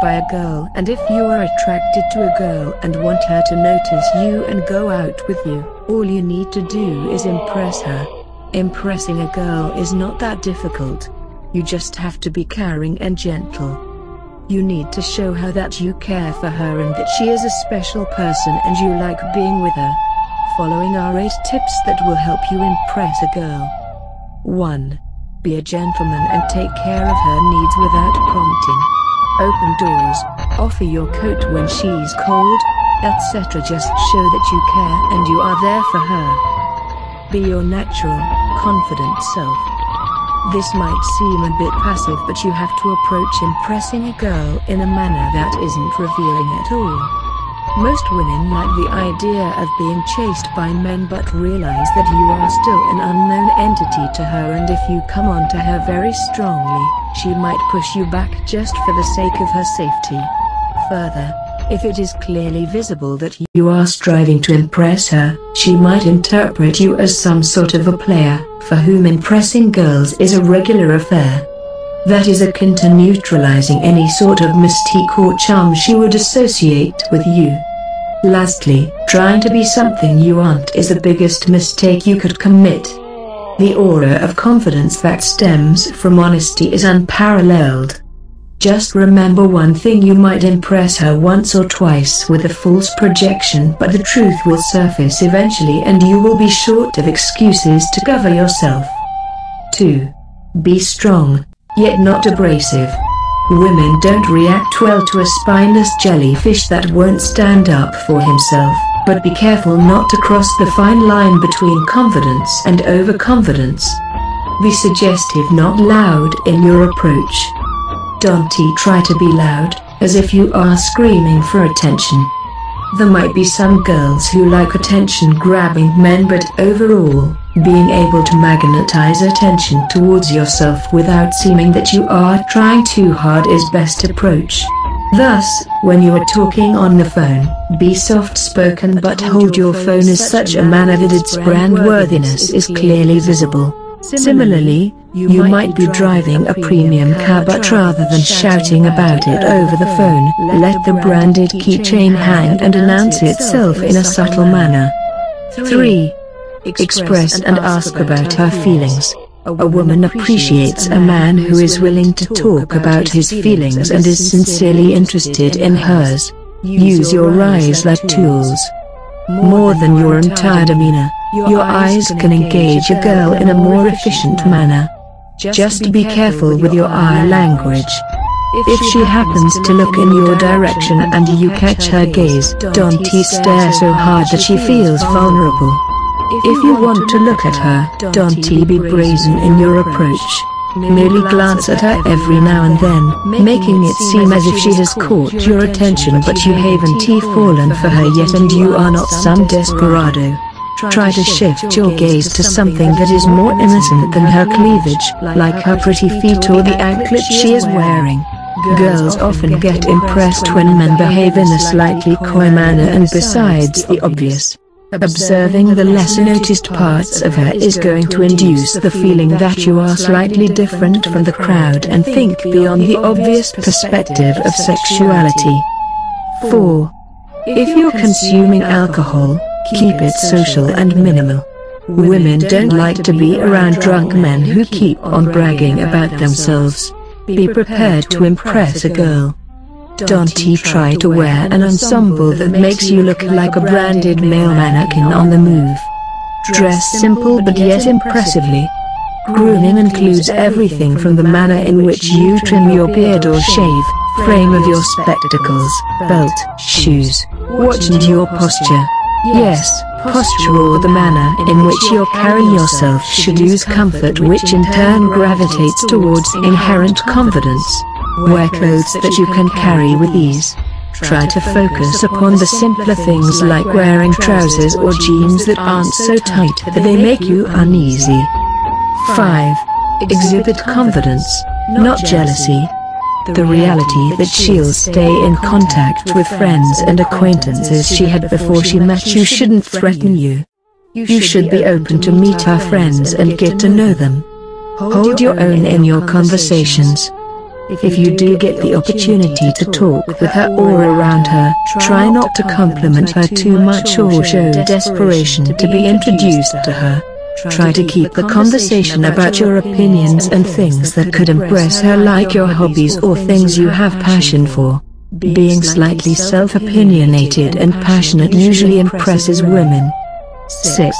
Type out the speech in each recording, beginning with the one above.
by a girl and if you are attracted to a girl and want her to notice you and go out with you, all you need to do is impress her. Impressing a girl is not that difficult. You just have to be caring and gentle. You need to show her that you care for her and that she is a special person and you like being with her. Following are 8 tips that will help you impress a girl. 1. Be a gentleman and take care of her needs without prompting. Open doors, offer your coat when she's cold, etc. Just show that you care and you are there for her. Be your natural, confident self. This might seem a bit passive but you have to approach impressing a girl in a manner that isn't revealing at all. Most women like the idea of being chased by men but realize that you are still an unknown entity to her and if you come on to her very strongly, she might push you back just for the sake of her safety. Further, if it is clearly visible that you are striving to impress her, she might interpret you as some sort of a player, for whom impressing girls is a regular affair. That is akin to neutralizing any sort of mystique or charm she would associate with you. Lastly, trying to be something you aren't is the biggest mistake you could commit. The aura of confidence that stems from honesty is unparalleled. Just remember one thing you might impress her once or twice with a false projection but the truth will surface eventually and you will be short of excuses to cover yourself. 2. Be strong, yet not abrasive. Women don't react well to a spineless jellyfish that won't stand up for himself, but be careful not to cross the fine line between confidence and overconfidence. Be suggestive not loud in your approach. Don't try to be loud, as if you are screaming for attention. There might be some girls who like attention-grabbing men but overall, being able to magnetize attention towards yourself without seeming that you are trying too hard is best approach. Thus, when you are talking on the phone, be soft-spoken but hold your phone in such a manner that its brand worthiness is clearly visible. Similarly, you might be driving a premium car but rather than shouting about it over the phone, let the branded keychain hang and announce itself in a subtle manner. 3. Express and ask about her feelings. A woman appreciates a man who is willing to talk about his feelings and is sincerely interested in hers. Use your eyes like tools. More than your entire demeanor. Your eyes can engage a girl in a more efficient manner. Just be careful with your eye language. If she happens to look in your direction and you catch her gaze, don't stare so hard that she feels vulnerable. If you want to look at her, don't be brazen in your approach. Merely glance at her every now and then, making it seem as if she has caught your attention but you haven't fallen for her yet and you are not some desperado. Try to shift your gaze to something that is more innocent than her cleavage, like her pretty feet or the anklet she is wearing. Girls often get impressed when men behave in a slightly coy manner and besides the obvious. Observing the less noticed parts of her is going to induce the feeling that you are slightly different from the crowd and think beyond the obvious perspective of sexuality. 4. If you're consuming alcohol, Keep it social and minimal. Women don't like to be around drunk men who keep on bragging about themselves. Be prepared to impress a girl. Don't you try to wear an ensemble that makes you look like a branded male mannequin on the move. Dress simple but yet impressively. Grooming includes everything from the manner in which you trim your beard or shave, frame of your spectacles, belt, shoes, watch and your posture. Yes, posture or the manner in which you're carrying yourself should use comfort which in turn gravitates towards inherent confidence. Wear clothes that you can carry with ease. Try to focus upon the simpler things like wearing trousers or jeans that aren't so tight that they make you uneasy. 5. Exhibit confidence, not jealousy. The reality that she'll stay in contact with friends and acquaintances she had before she met you shouldn't threaten you. You should be open to meet her friends and get to know them. Hold your own in your conversations. If you do get the opportunity to talk with her or around her, try not to compliment her too much or show desperation to be introduced to her. Try to keep the conversation about your opinions and things that could impress her like your hobbies or things you have passion for. Being slightly self-opinionated and passionate usually impresses women. 6.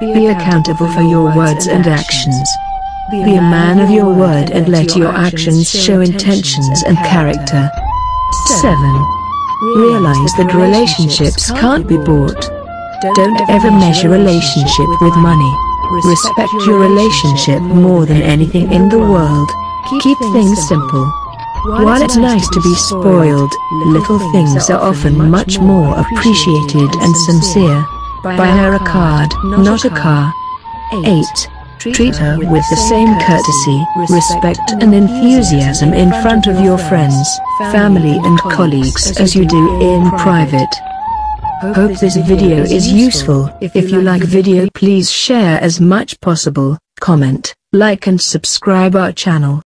Be accountable for your words and actions. Be a man of your word and let your actions show intentions and character. 7. Realize that relationships can't be bought. Don't ever measure relationship with money. Respect your relationship more than anything in the world. Keep things simple. While it's nice to be spoiled, little things are often much more appreciated and sincere. Buy her a card, not a car. 8. Treat her with the same courtesy, respect and enthusiasm in front of your friends, family and colleagues as you do in private. Hope this video is useful. If you like video please share as much possible, comment, like and subscribe our channel.